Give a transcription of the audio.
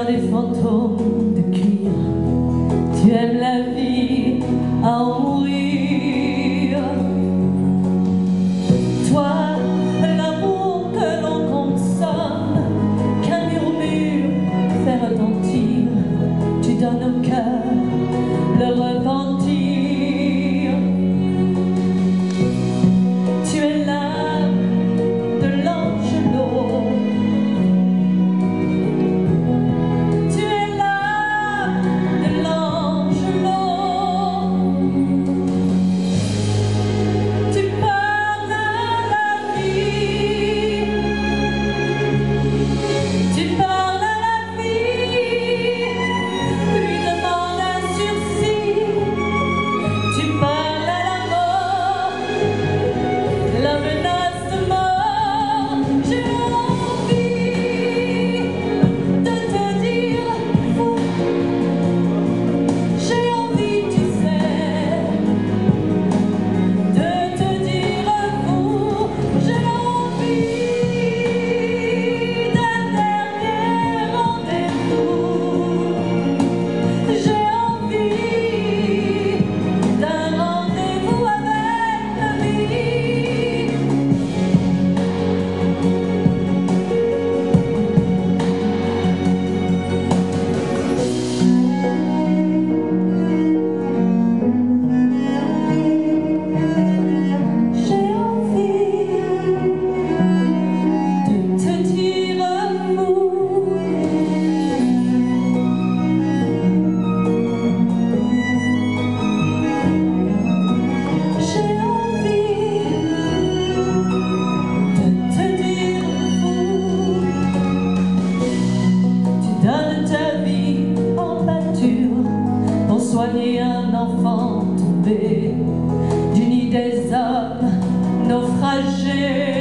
meilleur des fantômes de cuir. Tu aimes la vie à en mourir. Toi, l'amour que l'on consomme, qu'un murmure fait retentir. Tu donnes pleurer un enfant tombé du nid des hommes naufragés.